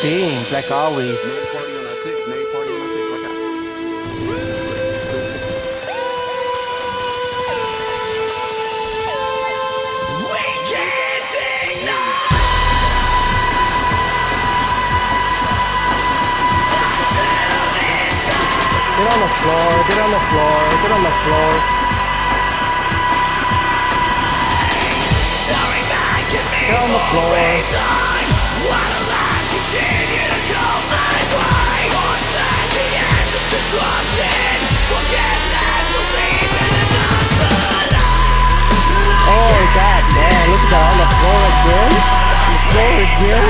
Got like always. Get on the floor, get on the floor, get on the floor. Get on the floor. Oh god man, look at that on the floor again. The floor again.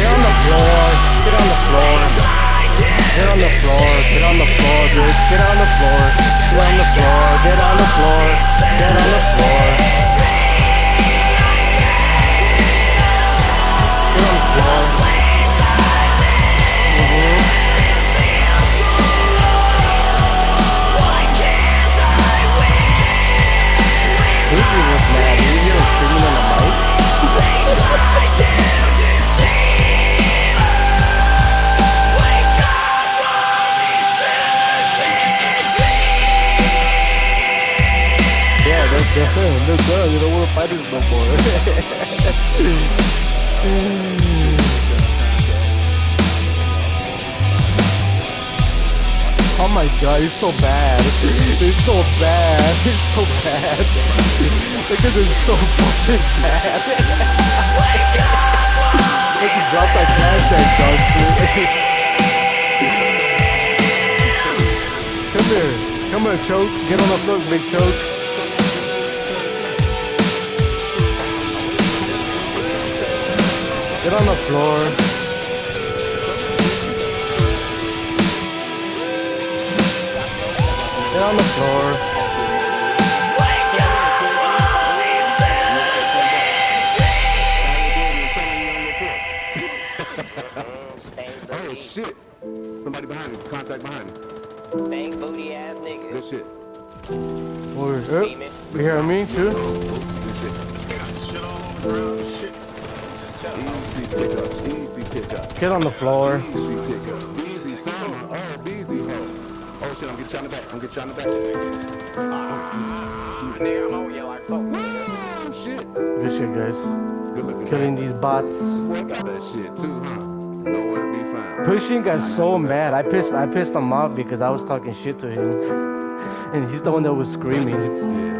Get on the floor, get on the floor. Get on the floor, get on the floor, dude. Get on the floor, get on the floor, get on the floor, get on the floor. This no more. Oh my god, he's so bad. He's so bad. He's so bad. At this so fucking bad. Look, he dropped that glass that Come here. Come here, choke. Get on the floor, big choke. Get on the floor. Get on the floor. Oh shit! Somebody behind me. Contact behind me. Stank booty ass nigga. Good shit. Or, oh, you hear me too? Good shit. Pickups. Easy pickups. On the floor. Easy pickups. Easy summer. Oh, easy. Oh shit! I'm get you on the back. I'm get you on the back. Nigga, over you like so. Oh shit! Good shit, guys. Good looking. Killing these bots. Shit too, huh? Pushing got so mad. I pissed. I pissed him off because I was talking shit to him, and he's the one that was screaming.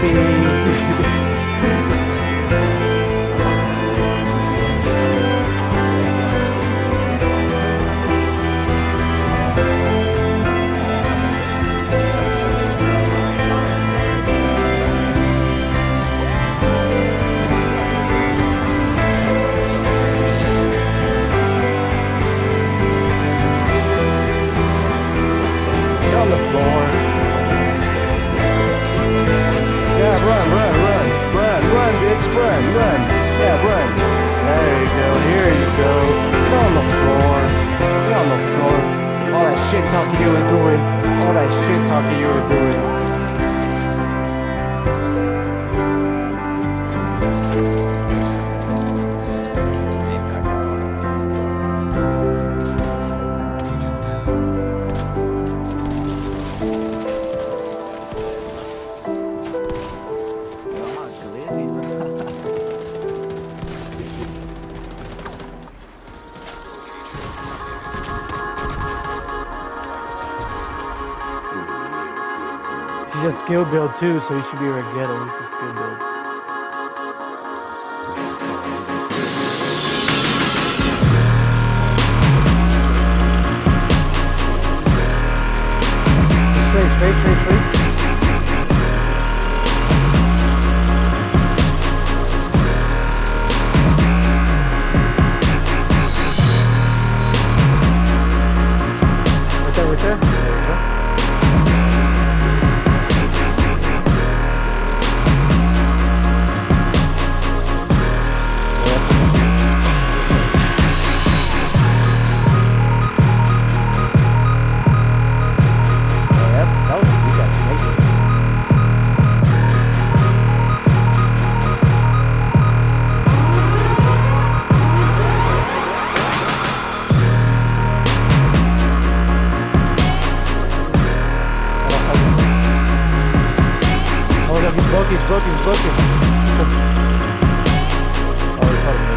Beef. Shit talking you were doing. All that shit talking you were doing. He's a skill build too, so he should be able to get him. He's a skill build. Straight, straight, straight, straight. He's broken, he's broken, he's broken. Oh, he's broken.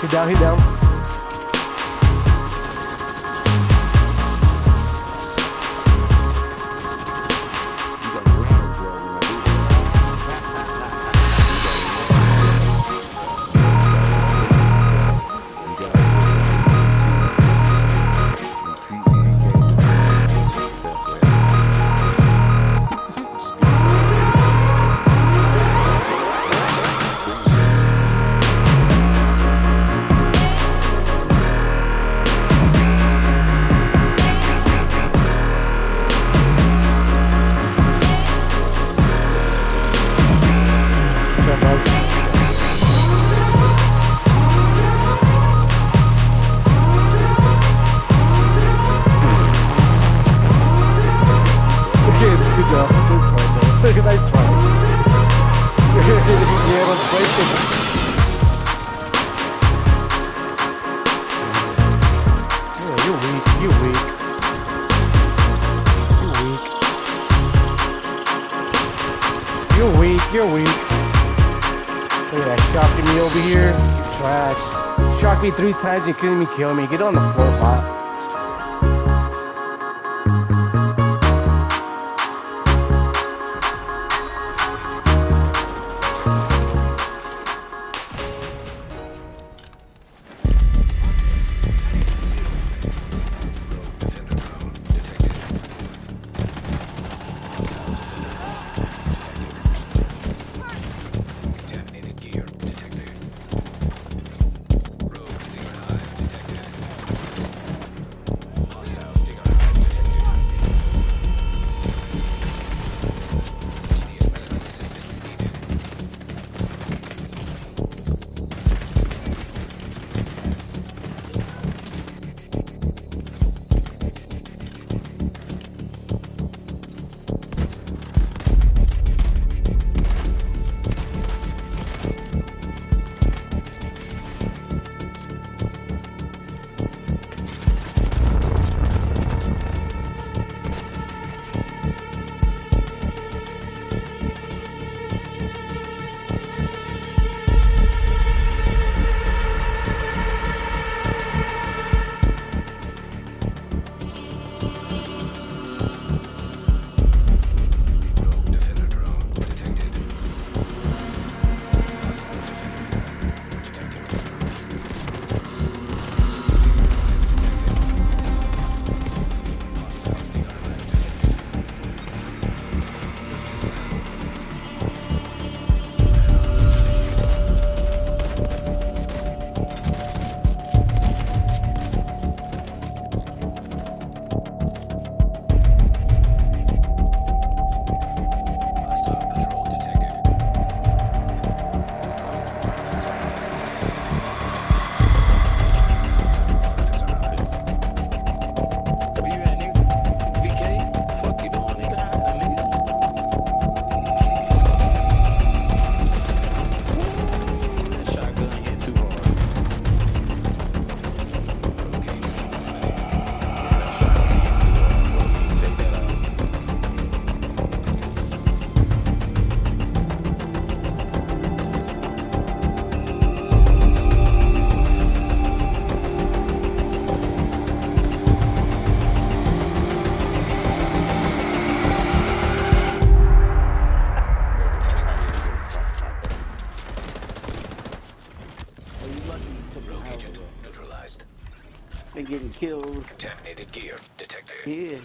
He down, he down. You're weak. Look at that shocking me over here. Trash. Shocked me three times and couldn't even kill me. Get on the floor, bot. 对。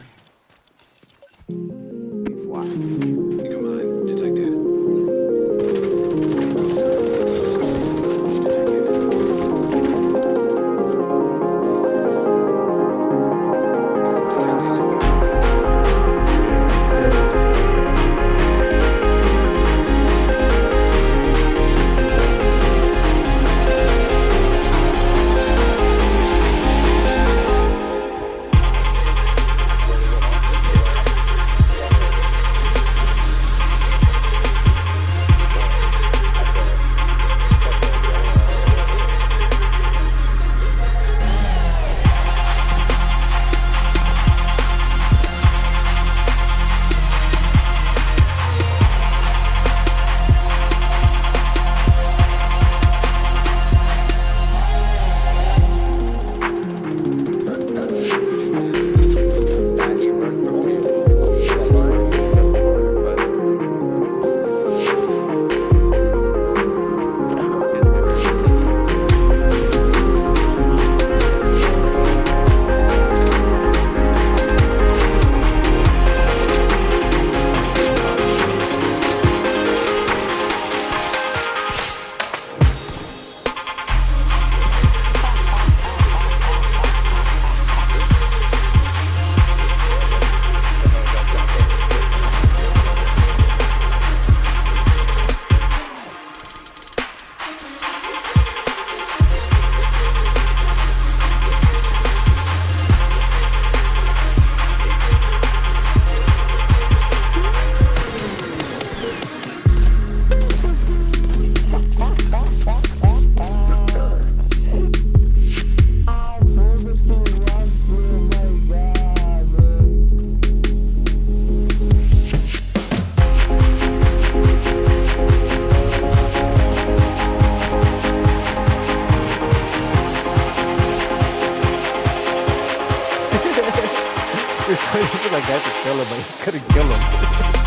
like that to kill him, but he couldn't kill him.